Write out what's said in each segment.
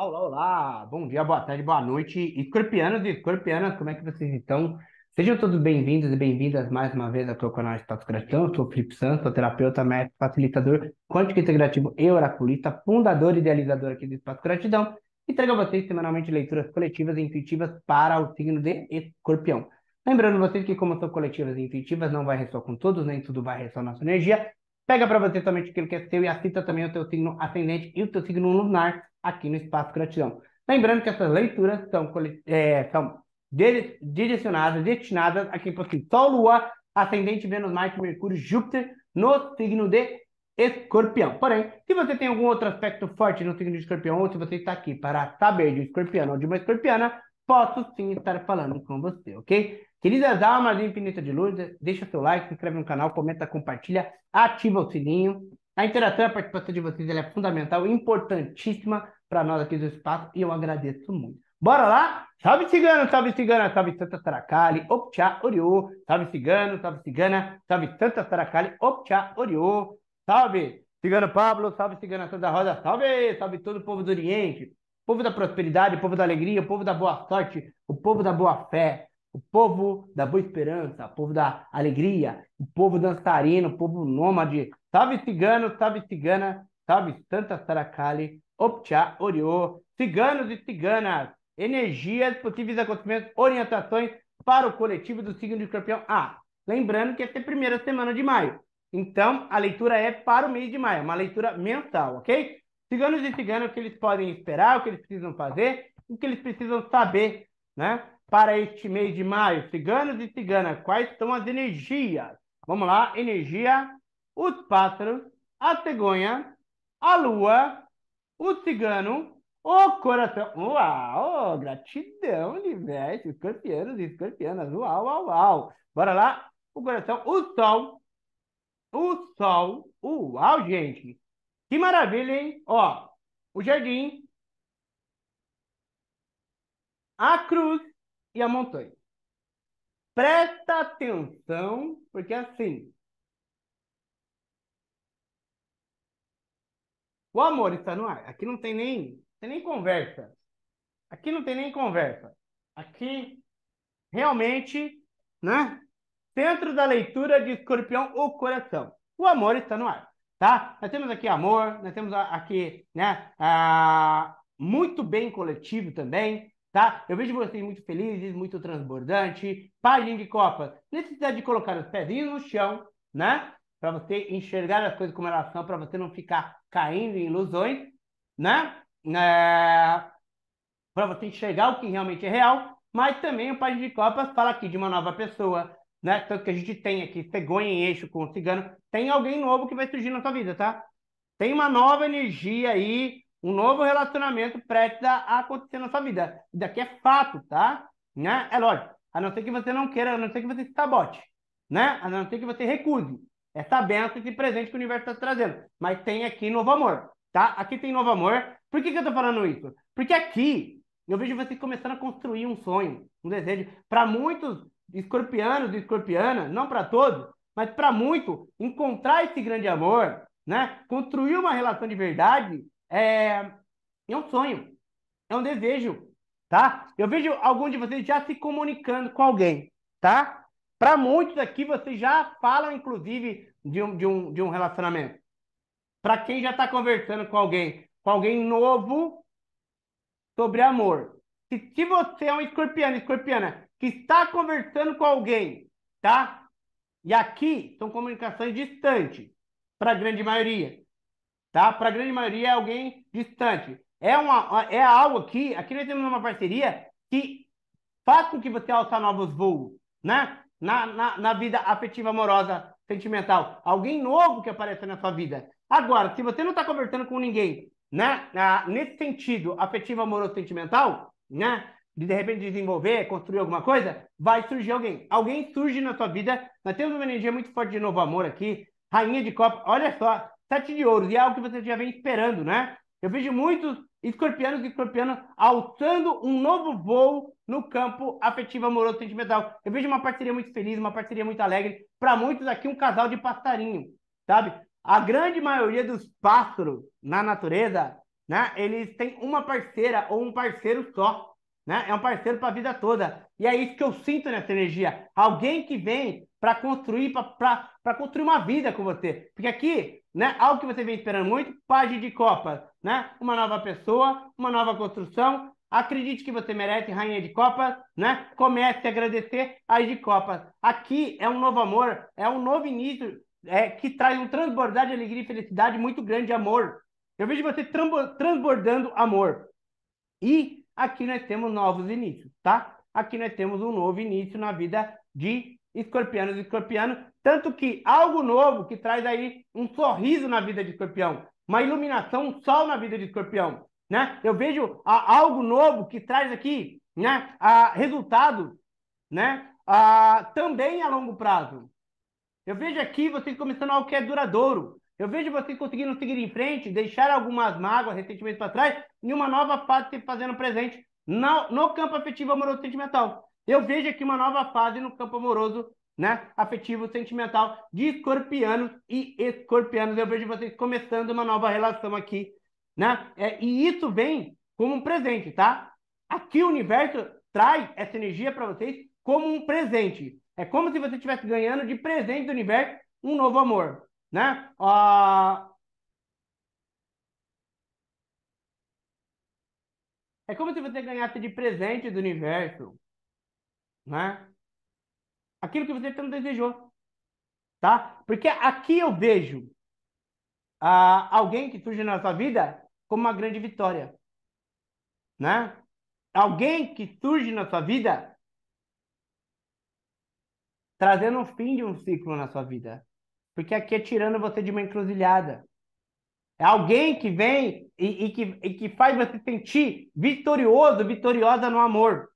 Olá, olá! Bom dia, boa tarde, boa noite, escorpianos e escorpianas, como é que vocês estão? Sejam todos bem-vindos e bem-vindas mais uma vez ao teu canal Espaço Gratidão. Eu sou o Felipe Santos, sou terapeuta, mestre, facilitador, quântico integrativo e oraculista, fundador e idealizador aqui do Espaço Gratidão, trago a vocês semanalmente leituras coletivas e intuitivas para o signo de escorpião. Lembrando vocês que, como são coletivas e intuitivas, não vai ressoar com todos, nem tudo vai ressoar nossa energia. Pega para você somente aquilo que é seu e assista também o teu signo ascendente e o teu signo lunar aqui no Espaço Gratidão. Lembrando que essas leituras são, é, são direcionadas, destinadas a quem possui Sol, Lua, Ascendente, Vênus, Marte, Mercúrio, Júpiter, no signo de Escorpião. Porém, se você tem algum outro aspecto forte no signo de Escorpião, ou se você está aqui para saber de um escorpião ou de uma escorpiana, posso sim estar falando com você, ok? Queridas almas infinita de luz, deixa seu like, se inscreve no canal, comenta, compartilha, ativa o sininho. A interação e a participação de vocês é fundamental, importantíssima para nós aqui do espaço e eu agradeço muito. Bora lá? Salve cigano, salve cigana, salve Santa Saracali, optcha, oriô, salve cigano, salve cigana, salve Santa Saracali, optcha, oriô, salve cigano Pablo, salve cigana Santa Rosa, salve, salve todo o povo do Oriente, povo da prosperidade, povo da alegria, povo da boa sorte, o povo da boa fé, o povo da boa esperança, o povo da alegria, o povo dançarino, o povo nômade, salve cigano, salve cigana, salve Santa Saracali, Optcha, Oriô, ciganos e ciganas, energias, possíveis acontecimentos, orientações para o coletivo do signo de escorpião. Ah, lembrando que essa é a primeira semana de maio. Então, a leitura é para o mês de maio, uma leitura mensal, ok? Ciganos e ciganas, o que eles podem esperar, o que eles precisam fazer, o que eles precisam saber, né? Para este mês de maio. Ciganos e ciganas, quais são as energias? Vamos lá, energia, os pássaros, a cegonha, a lua, o cigano, o coração. Uau, gratidão, universo, escorpianos e escorpianas. Uau, uau, uau. Bora lá, o coração, o sol, o sol. Uau, gente. Que maravilha, hein? Ó, o jardim, a cruz, e a montanha. Presta atenção, porque assim, o amor está no ar. Aqui não tem nem, tem nem conversa. Aqui não tem nem conversa. Aqui, realmente, né? Centro da leitura de escorpião, o coração. O amor está no ar, tá? Nós temos aqui amor, nós temos aqui, né? Ah, muito bem coletivo também, tá? Eu vejo vocês muito felizes, muito transbordante, página de copas, necessidade de colocar os pezinhos no chão, né? Para você enxergar as coisas como elas são, para você não ficar caindo em ilusões, né? É... Para você enxergar o que realmente é real, mas também o página de copas fala aqui de uma nova pessoa, né? Tanto que a gente tem aqui cegonha em eixo com o cigano, tem alguém novo que vai surgir na sua vida, tá? Tem uma nova energia aí, um novo relacionamento prestes a acontecer na sua vida. Isso daqui é fato, tá? Né? É lógico. A não ser que você não queira, a não ser que você se sabote. Né? A não ser que você recuse essa benção, esse presente que o universo está trazendo. Mas tem aqui novo amor, tá? Aqui tem novo amor. Por que, que eu estou falando isso? Porque aqui eu vejo você começando a construir um sonho, um desejo. Para muitos escorpianos e escorpianas, não para todos, mas para muitos, encontrar esse grande amor, né? Construir uma relação de verdade é, é um sonho, é um desejo, tá? Eu vejo alguns de vocês já se comunicando com alguém, tá? Para muitos aqui, vocês já falam, inclusive, de um, de um, de um relacionamento. Para quem já está conversando com alguém, com alguém novo sobre amor. Se, se você é um escorpiano, escorpiana, que está conversando com alguém, tá? E aqui são comunicações distantes, para a grande maioria tá? Para a grande maioria é alguém distante. É, uma, é algo aqui, aqui nós temos uma parceria que faz com que você alça novos voos, né? Na, na, na vida afetiva, amorosa, sentimental. Alguém novo que aparece na sua vida. Agora, se você não está conversando com ninguém, né? Ah, nesse sentido, afetivo, amoroso, sentimental, né? De de repente desenvolver, construir alguma coisa, vai surgir alguém. Alguém surge na sua vida. Nós temos uma energia muito forte de novo amor aqui. Rainha de Copa, olha só, sete de ouros, e é algo que você já vem esperando, né? Eu vejo muitos escorpianos e escorpianas alçando um novo voo no campo afetivo, amoroso, sentimental. Eu vejo uma parceria muito feliz, uma parceria muito alegre. Para muitos aqui, um casal de passarinho, sabe? A grande maioria dos pássaros na natureza né? Eles têm uma parceira ou um parceiro só, né? É um parceiro para a vida toda. E é isso que eu sinto nessa energia. Alguém que vem para construir, para construir uma vida com você. Porque aqui, né, algo que você vem esperando muito, página de Copas, né? Uma nova pessoa, uma nova construção. Acredite que você merece rainha de copas, né? Comece a agradecer a de copas. Aqui é um novo amor, é um novo início é, que traz um transbordar de alegria e felicidade muito grande, amor. Eu vejo você transbordando amor. E aqui nós temos novos inícios, tá? Aqui nós temos um novo início na vida de escorpianos e escorpianos, tanto que algo novo que traz aí um sorriso na vida de escorpião, uma iluminação, um sol na vida de escorpião, né? Eu vejo algo novo que traz aqui, né, a resultados, né, a, também a longo prazo. Eu vejo aqui vocês começando algo que é duradouro, eu vejo vocês conseguindo seguir em frente, deixar algumas mágoas, ressentimentos para trás, e uma nova fase se fazendo presente no, no campo afetivo, amoroso sentimental. Eu vejo aqui uma nova fase no campo amoroso, né? Afetivo, sentimental, de escorpianos e escorpianos. Eu vejo vocês começando uma nova relação aqui, né? É, e isso vem como um presente, tá? Aqui o universo traz essa energia para vocês como um presente. É como se você estivesse ganhando de presente do universo um novo amor né? Ah, é como se você ganhasse de presente do universo, né? Aquilo que você tanto desejou, tá? Porque aqui eu vejo ah, alguém que surge na sua vida como uma grande vitória, né? Alguém que surge na sua vida trazendo o fim de um ciclo na sua vida. Porque aqui é tirando você de uma encruzilhada. É alguém que vem e, e, que, e que faz você sentir vitorioso, vitoriosa no amor.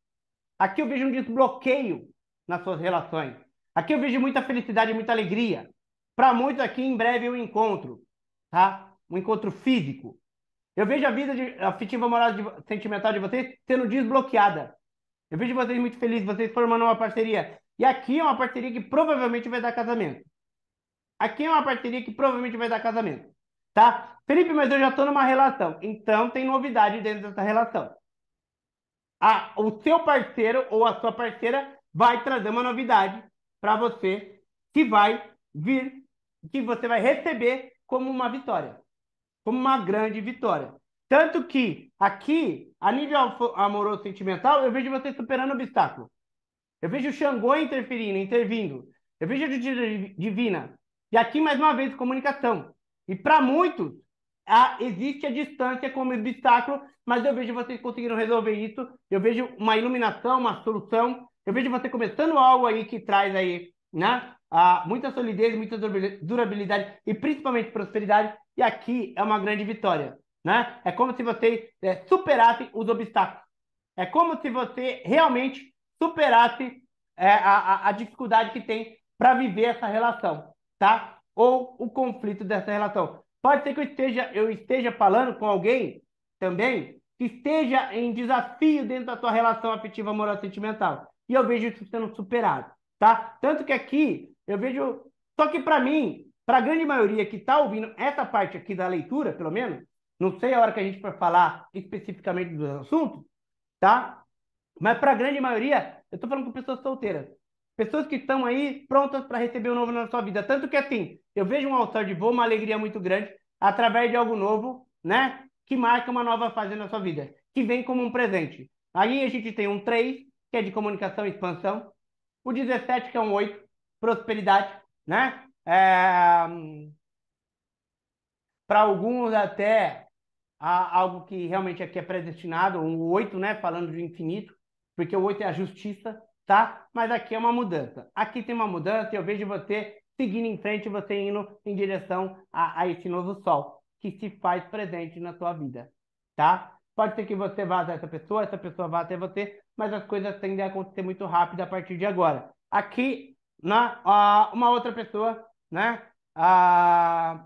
Aqui eu vejo um desbloqueio nas suas relações. Aqui eu vejo muita felicidade, muita alegria. Para muitos aqui, em breve, um encontro, tá? Um encontro físico. Eu vejo a vida de, afetiva, moral, de, sentimental de vocês sendo desbloqueada. Eu vejo vocês muito felizes, vocês formando uma parceria. E aqui é uma parceria que provavelmente vai dar casamento. Aqui é uma parceria que provavelmente vai dar casamento, tá? Felipe, mas eu já estou numa relação. Então tem novidade dentro dessa relação. O seu parceiro ou a sua parceira vai trazer uma novidade para você que vai vir, que você vai receber como uma vitória, como uma grande vitória. Tanto que aqui, a nível amoroso sentimental, eu vejo você superando obstáculo. Eu vejo o Xangô interferindo, intervindo. Eu vejo a divina e aqui, mais uma vez, comunicação. E para muitos, a, existe a distância como obstáculo, mas eu vejo vocês conseguindo resolver isso. Eu vejo uma iluminação, uma solução. Eu vejo você começando algo aí que traz aí, né? Ah, muita solidez, muita durabilidade e principalmente prosperidade. E aqui é uma grande vitória, né? É como se você é, superasse os obstáculos. É como se você realmente superasse é, a, a, a dificuldade que tem para viver essa relação tá? Ou o conflito dessa relação. Pode ser que eu esteja, eu esteja falando com alguém também que esteja em desafio dentro da tua relação afetiva, moral, sentimental. E eu vejo isso sendo superado, tá? Tanto que aqui eu vejo, só que para mim, para a grande maioria que está ouvindo essa parte aqui da leitura, pelo menos, não sei a hora que a gente vai falar especificamente do assunto, tá? Mas para a grande maioria, eu estou falando com pessoas solteiras. Pessoas que estão aí prontas para receber o novo na sua vida. Tanto que, assim, eu vejo um altar de voo, uma alegria muito grande, através de algo novo, né? Que marca uma nova fase na sua vida, que vem como um presente. Aí a gente tem um 3, que é de comunicação e expansão. O 17, que é um 8, prosperidade, né? É... Para alguns, até algo que realmente aqui é predestinado, um 8, né? Falando de infinito, porque o 8 é a justiça, tá? Mas aqui é uma mudança. Aqui tem uma mudança e eu vejo você seguindo em frente, você indo em direção a, a esse novo sol que se faz presente na sua vida, tá? Pode ser que você vá até essa pessoa, essa pessoa vá até você, mas as coisas tendem a acontecer muito rápido a partir de agora. Aqui, na, uh, uma outra pessoa, né? Uh,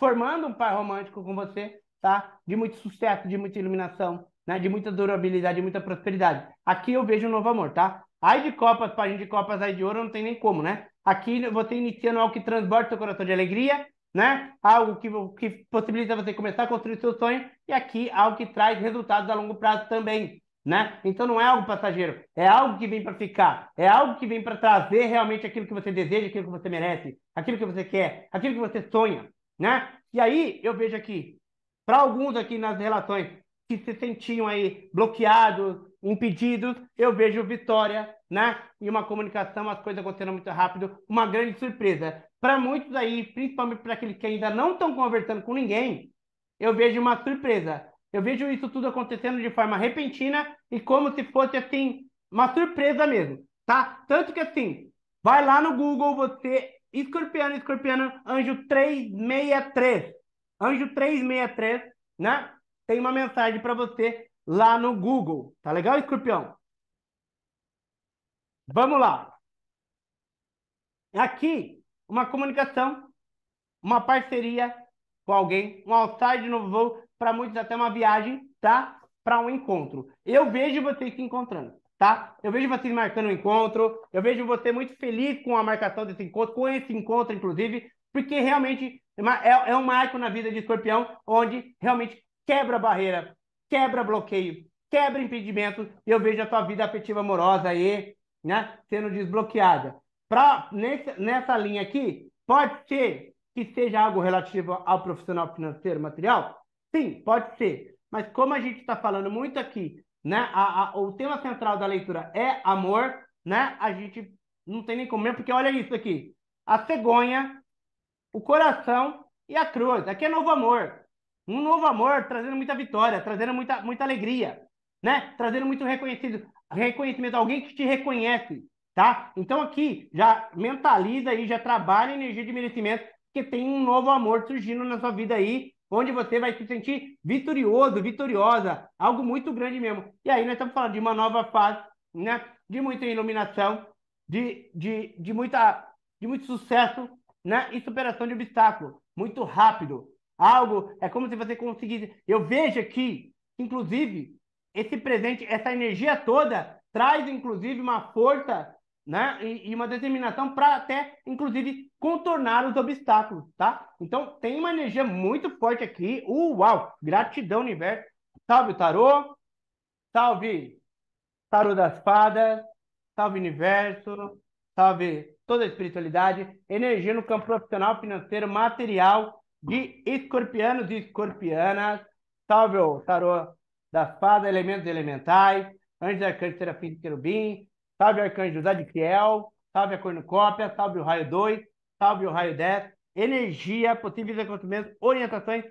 formando um par romântico com você, tá? De muito sucesso, de muita iluminação, né? De muita durabilidade, de muita prosperidade. Aqui eu vejo um novo amor, tá? Aí de copas, página de copas, aí de ouro, não tem nem como, né? Aqui você iniciando algo que transborda seu coração de alegria, né? Algo que, que possibilita você começar a construir seu sonho, e aqui algo que traz resultados a longo prazo também. Né? Então não é algo passageiro, é algo que vem para ficar, é algo que vem para trazer realmente aquilo que você deseja, aquilo que você merece, aquilo que você quer, aquilo que você sonha, né? E aí eu vejo aqui, para alguns aqui nas relações que se sentiam aí bloqueados, impedidos, eu vejo vitória, né? E uma comunicação, as coisas acontecendo muito rápido, uma grande surpresa. Para muitos aí, principalmente para aqueles que ainda não estão conversando com ninguém, eu vejo uma surpresa. Eu vejo isso tudo acontecendo de forma repentina e como se fosse assim, uma surpresa mesmo, tá? Tanto que assim, vai lá no Google, você, escorpiano, escorpiano, anjo 363. Anjo 363, né? Tem uma mensagem para você lá no Google. Tá legal, escorpião? Vamos lá. Aqui, uma comunicação, uma parceria com alguém, um alçar de novo voo, para muitos até uma viagem, tá? Para um encontro. Eu vejo vocês se encontrando, tá? Eu vejo vocês marcando um encontro, eu vejo você muito feliz com a marcação desse encontro, com esse encontro, inclusive, porque realmente é, é um marco na vida de escorpião, onde realmente quebra barreira, quebra bloqueio, quebra impedimento, e eu vejo a tua vida afetiva amorosa aí, né, sendo desbloqueada. Pra, nesse, nessa linha aqui, pode ser que seja algo relativo ao profissional financeiro material? Sim, pode ser. Mas como a gente está falando muito aqui, né, a, a, o tema central da leitura é amor, né, a gente não tem nem como porque olha isso aqui. A cegonha, o coração e a cruz. Aqui é novo amor. Um novo amor trazendo muita vitória, trazendo muita, muita alegria, né? Trazendo muito reconhecido, reconhecimento, alguém que te reconhece, tá? Então aqui já mentaliza aí, já trabalha energia de merecimento, que tem um novo amor surgindo na sua vida aí, onde você vai se sentir vitorioso, vitoriosa, algo muito grande mesmo. E aí nós estamos falando de uma nova fase, né? De muita iluminação, de, de, de, muita, de muito sucesso, né? E superação de obstáculo, muito rápido, algo, é como se você conseguisse. Eu vejo aqui, inclusive, esse presente, essa energia toda traz, inclusive, uma força né? e, e uma determinação para até, inclusive, contornar os obstáculos, tá? Então, tem uma energia muito forte aqui. Uau! Gratidão, universo. Salve tarô. Salve tarô das fadas. Salve universo. Salve toda a espiritualidade. Energia no campo profissional, financeiro, material de escorpianos e escorpianas. Salve o tarô da espada, elementos elementais, anjos arcanjo serafim de querubim, salve arcanjo Zadkiel, salve a cornucópia, salve o raio 2, salve o raio 10, energia, possíveis acontecimentos, orientações,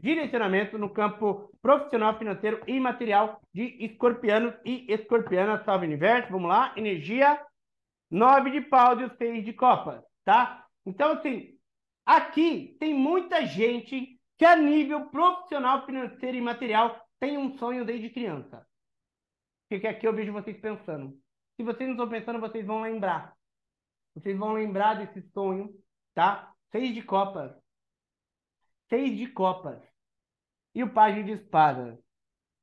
direcionamento no campo profissional, financeiro e material de escorpianos e escorpianas, salve universo, vamos lá, energia, nove de paus e os seis de copas, tá? Então, assim, Aqui tem muita gente que a nível profissional, financeiro e material tem um sonho desde criança. Porque aqui eu vejo vocês pensando. Se vocês não estão pensando, vocês vão lembrar. Vocês vão lembrar desse sonho, tá? Seis de copas. Seis de copas. E o pajem de espadas.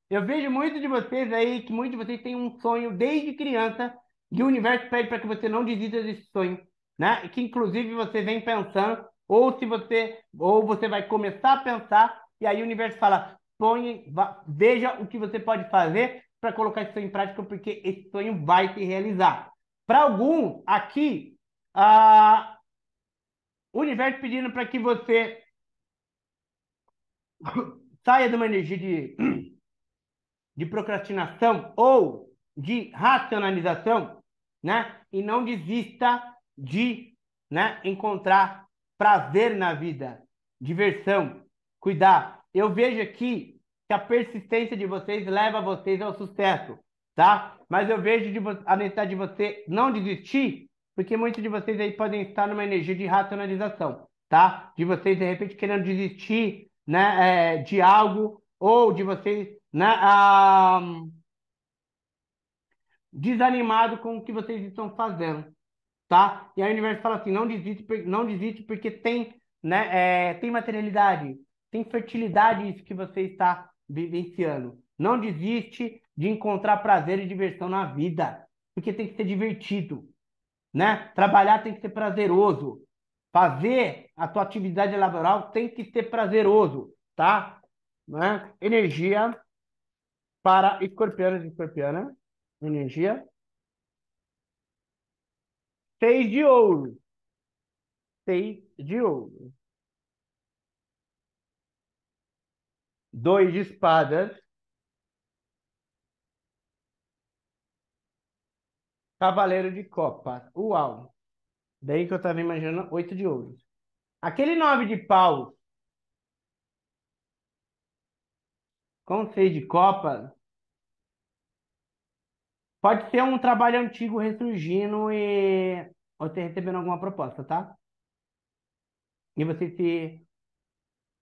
Eu vejo muitos de vocês aí, que muitos de vocês têm um sonho desde criança, e o universo pede para que você não desista desse sonho, né? E que inclusive você vem pensando ou se você, ou você vai começar a pensar e aí o universo fala, põe, veja o que você pode fazer para colocar isso em prática, porque esse sonho vai se realizar. Para alguns, aqui, o universo pedindo para que você saia de uma energia de, de procrastinação ou de racionalização, né? E não desista de né, encontrar prazer na vida, diversão, cuidar. Eu vejo aqui que a persistência de vocês leva vocês ao sucesso, tá? Mas eu vejo de a necessidade de você não desistir, porque muitos de vocês aí podem estar numa energia de racionalização, tá? De vocês, de repente, querendo desistir né, é, de algo, ou de vocês né, desanimado com o que vocês estão fazendo tá? E aí o universo fala assim, não desiste, não desiste porque tem, né, é, tem materialidade, tem fertilidade isso que você está vivenciando. Não desiste de encontrar prazer e diversão na vida, porque tem que ser divertido, né? Trabalhar tem que ser prazeroso. fazer a tua atividade laboral tem que ser prazeroso, tá? Né? Energia para escorpianos e escorpiana. Energia. Seis de ouro. Seis de ouro. Dois de espadas. Cavaleiro de copas. Uau! Daí que eu estava imaginando oito de ouros. Aquele nove de paus com seis de copas pode ser um trabalho antigo ressurgindo e você recebendo alguma proposta, tá? E você se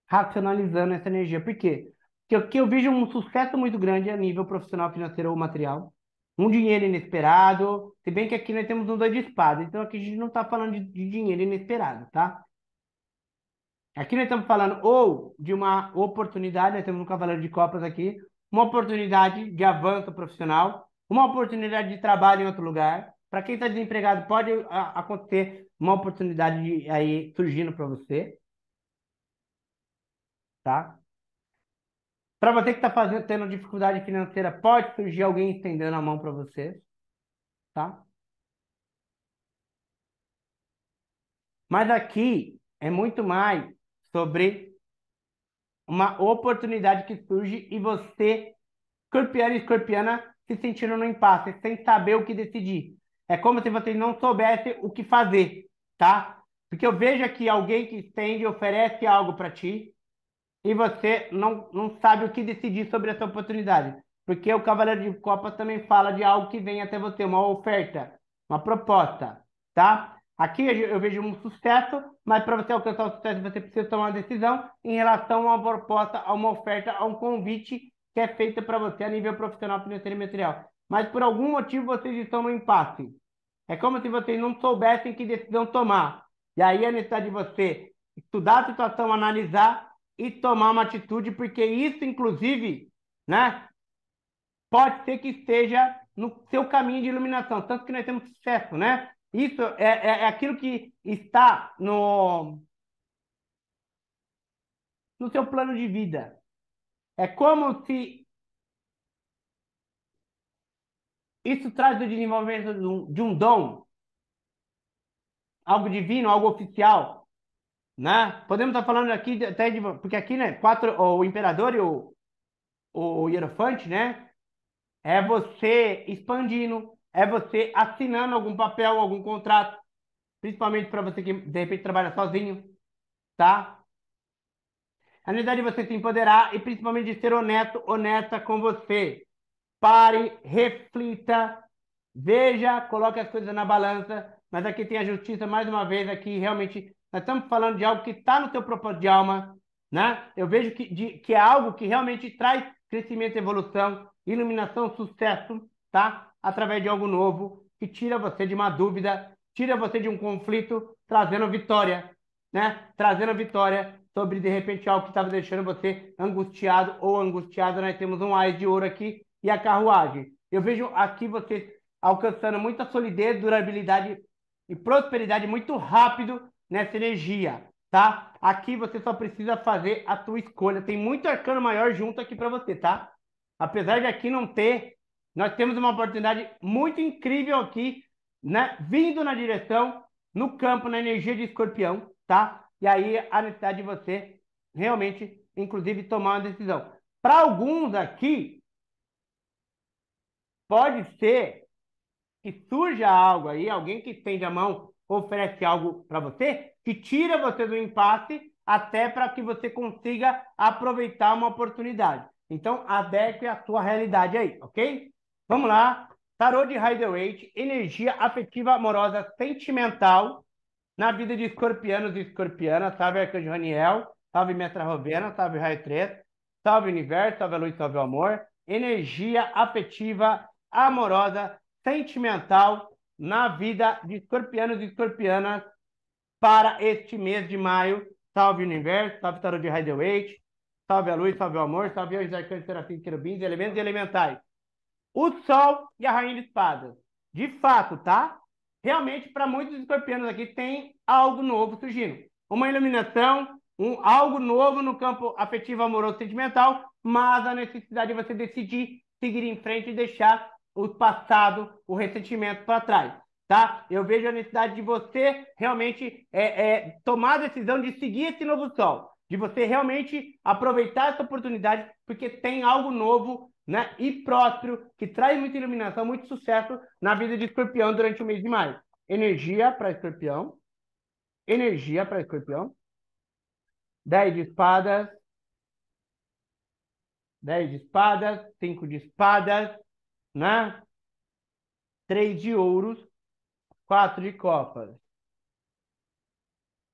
racionalizando essa energia. Por quê? Porque o que eu vejo um sucesso muito grande a nível profissional, financeiro ou material um dinheiro inesperado, se bem que aqui nós temos um dois de espada, então aqui a gente não está falando de, de, dinheiro inesperado, tá? Aqui nós estamos falando ou de uma oportunidade, nós temos um cavaleiro de copas aqui, uma oportunidade de avanço profissional, uma oportunidade de trabalho em outro lugar. Para quem está desempregado, pode a, acontecer uma oportunidade de, aí surgindo para você, tá? Para você que está tendo dificuldade financeira, pode surgir alguém estendendo a mão para você, tá? Mas aqui é muito mais sobre uma oportunidade que surge e você, escorpiano e escorpiana, se sentindo no impasse, sem saber o que decidir. É como se você não soubesse o que fazer, tá? Porque eu vejo aqui alguém que estende, oferece algo para ti, e você não, não sabe o que decidir sobre essa oportunidade. Porque o Cavaleiro de Copas também fala de algo que vem até você, uma oferta, uma proposta, tá? Aqui eu vejo um sucesso, mas para você alcançar o sucesso, você precisa tomar uma decisão em relação a uma proposta, a uma oferta, a um convite que é feito para você a nível profissional, financeiro e material. Mas por algum motivo vocês estão no impasse. É como se vocês não soubessem que decisão tomar. E aí a necessidade de você estudar a situação, analisar e tomar uma atitude, porque isso, inclusive, né, pode ser que esteja no seu caminho de iluminação, tanto que nós temos sucesso, né? Isso é, é, é aquilo que está no, no seu plano de vida. É como se isso traz o desenvolvimento de um, dom, algo divino, algo oficial, né? Podemos estar falando aqui até de, porque aqui, né, quatro, o imperador e o, o hierofante, né? É você expandindo, é você assinando algum papel, algum contrato, principalmente para você que de repente trabalha sozinho, tá? A necessidade de você se empoderar e principalmente de ser honesto, honesta com você. Pare, reflita, veja, coloque as coisas na balança. Mas aqui tem a justiça, mais uma vez, aqui realmente nós estamos falando de algo que está no teu propósito de alma, né? Eu vejo que, de, que é algo que realmente traz crescimento, evolução, iluminação, sucesso, tá? Através de algo novo, que tira você de uma dúvida, tira você de um conflito, trazendo vitória, né? Trazendo vitória sobre, de repente, algo que estava deixando você angustiado ou angustiado. Nós temos um ais de ouro aqui e a carruagem. Eu vejo aqui você alcançando muita solidez, durabilidade e prosperidade muito rápido nessa energia, tá? Aqui você só precisa fazer a tua escolha. Tem muito arcano maior junto aqui para você, tá? Apesar de aqui não ter, nós temos uma oportunidade muito incrível aqui, né? Vindo na direção, no campo, na energia de escorpião, tá? E aí a necessidade de você realmente, inclusive, tomar uma decisão. Para alguns aqui, pode ser que surja algo aí, alguém que estende a mão oferece algo para você que tira você do impasse até para que você consiga aproveitar uma oportunidade. Então, adeque a sua realidade aí, ok? Vamos lá. Tarô de Rider-Waite, energia afetiva, amorosa, sentimental na vida de escorpianos e escorpianas. Salve Arcanjo Raniel, salve Mestra Rovena, salve Raio 3, salve Universo, salve a luz, salve amor. Energia afetiva, amorosa, sentimental na vida de escorpianos e escorpianas para este mês de maio. Salve universo, salve tarô de Rider-Waite, salve a luz, salve o amor, salve os arcanjos serafins, querubins, elementos e elementais. O sol e a rainha de espadas. De fato, tá? realmente, para muitos escorpianos aqui, tem algo novo surgindo. Uma iluminação, um, algo novo no campo afetivo, amoroso, sentimental, mas a necessidade de você decidir seguir em frente e deixar o passado, o ressentimento para trás, tá? Eu vejo a necessidade de você realmente é, é, tomar a decisão de seguir esse novo sol, de você realmente aproveitar essa oportunidade, porque tem algo novo né, e próspero que traz muita iluminação, muito sucesso na vida de escorpião durante o mês de maio. Energia para escorpião, energia para escorpião, 10 de espadas, 10 de espadas, 5 de espadas, né? 3 de ouros, 4 de copas.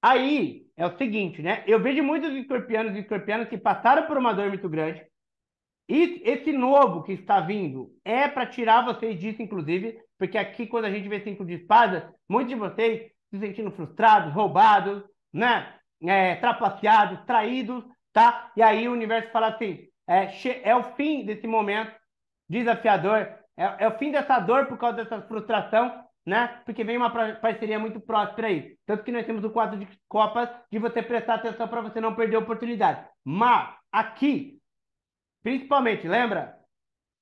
Aí é o seguinte, né? Eu vejo muitos escorpianos e escorpianas que passaram por uma dor muito grande. E esse novo que está vindo é para tirar vocês disso, inclusive, porque aqui, quando a gente vê cinco de espadas, muitos de vocês se sentindo frustrados, roubados, né? É, trapaceados, traídos, tá? E aí o universo fala assim: é, é o fim desse momento desafiador, é, é o fim dessa dor por causa dessa frustração, né? Porque vem uma parceria muito próspera aí. Tanto que nós temos o quadro de copas de você prestar atenção para você não perder a oportunidade. Mas aqui, principalmente, lembra?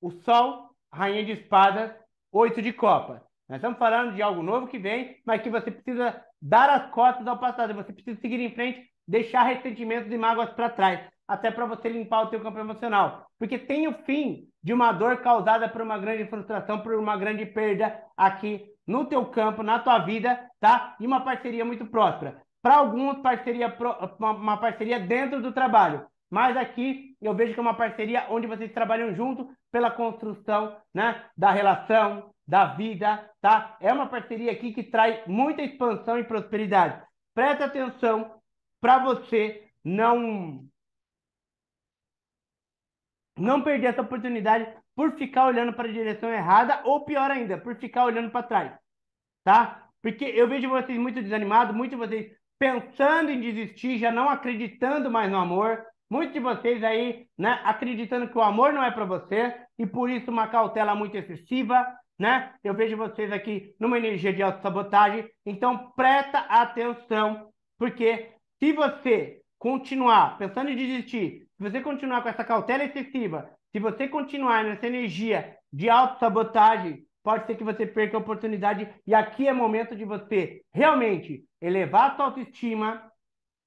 O Sol, Rainha de Espadas, oito de copas. Nós estamos falando de algo novo que vem, mas que você precisa dar as costas ao passado. Você precisa seguir em frente, deixar ressentimentos e mágoas para trás, até para você limpar o seu campo emocional. Porque tem o fim de uma dor causada por uma grande frustração, por uma grande perda aqui no teu campo, na tua vida, tá? E uma parceria muito próspera. Para alguns, parceria uma parceria dentro do trabalho. Mas aqui eu vejo que é uma parceria onde vocês trabalham junto pela construção, né, da relação, da vida, tá? É uma parceria aqui que traz muita expansão e prosperidade. Presta atenção para você não não perder essa oportunidade por ficar olhando para a direção errada ou pior ainda, por ficar olhando para trás, tá? Porque eu vejo vocês muito desanimados, muitos de vocês pensando em desistir, já não acreditando mais no amor, muitos de vocês aí, né, acreditando que o amor não é para você e por isso uma cautela muito excessiva, né? Eu vejo vocês aqui numa energia de autossabotagem, então presta atenção, porque se você continuar pensando em desistir, se você continuar com essa cautela excessiva, se você continuar nessa energia de autossabotagem, pode ser que você perca a oportunidade. E aqui é momento de você realmente elevar a sua autoestima,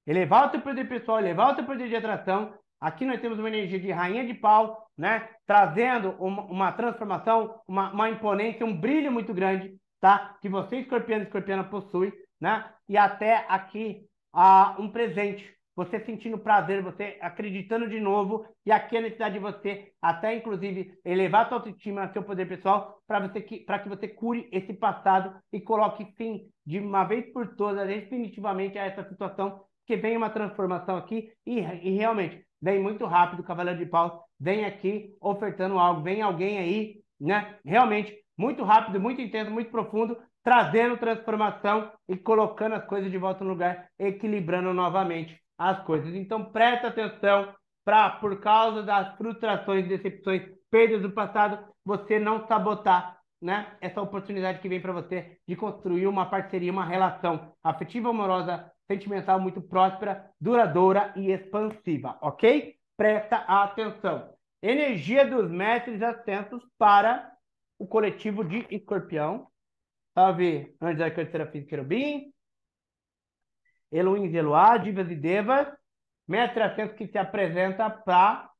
elevar o seu poder pessoal, elevar o seu poder de atração. Aqui nós temos uma energia de rainha de pau, né? Trazendo uma, uma transformação, uma, uma imponência, um brilho muito grande, tá? Que você, escorpiano e escorpiana, possui, né? E até aqui uh, um presente. Você sentindo prazer, você acreditando de novo, e aqui a necessidade de você, até inclusive, elevar sua autoestima, seu poder pessoal, para que, que você cure esse passado e coloque fim de uma vez por todas, definitivamente, a essa situação, que vem uma transformação aqui, e, e realmente vem muito rápido Cavaleiro de Paus, vem aqui ofertando algo, vem alguém aí, né? Realmente muito rápido, muito intenso, muito profundo, trazendo transformação e colocando as coisas de volta no lugar, equilibrando novamente as coisas. Então presta atenção para, por causa das frustrações, decepções, perdas do passado, você não sabotar né, essa oportunidade que vem para você de construir uma parceria, uma relação afetiva, amorosa, sentimental muito próspera, duradoura e expansiva, ok? Presta atenção. Energia dos mestres ascensos para o coletivo de escorpião. Salve, da terceira física querubim. Elohim e Eloá, Divas e Devas. Mestre ascenso que se apresenta para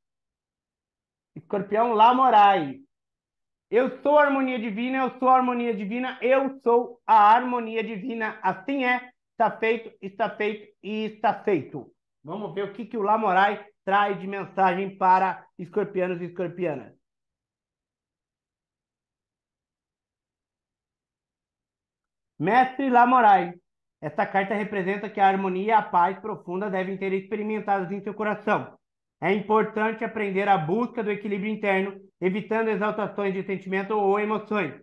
Escorpião Lamorai. Eu sou a harmonia divina, eu sou a harmonia divina, eu sou a harmonia divina. Assim é, está feito, está feito e está feito. Vamos ver o que, que o Lamorai traz de mensagem para escorpianos e escorpianas. Mestre Lamorai, esta carta representa que a harmonia e a paz profunda devem ter experimentados em seu coração. É importante aprender a busca do equilíbrio interno, evitando exaltações de sentimento ou emoções,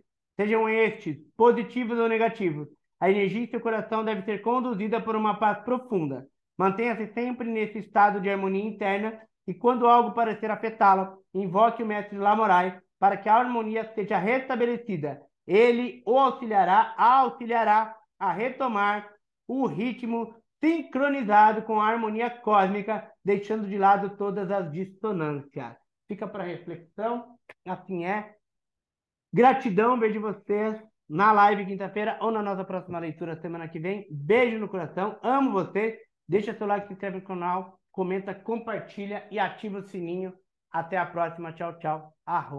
sejam estes positivos ou negativos. A energia em seu coração deve ser conduzida por uma paz profunda. Mantenha-se sempre nesse estado de harmonia interna e, quando algo parecer afetá-la, invoque o mestre Lamorai para que a harmonia seja restabelecida. ele o auxiliará, auxiliará a retomar o ritmo sincronizado com a harmonia cósmica, deixando de lado todas as dissonâncias. Fica para reflexão, assim é. Gratidão, vejo vocês na live quinta-feira ou na nossa próxima leitura semana que vem. Beijo no coração, amo você. Deixa seu like, se inscreve no canal, comenta, compartilha e ativa o sininho. Até a próxima. Tchau, tchau. Arro.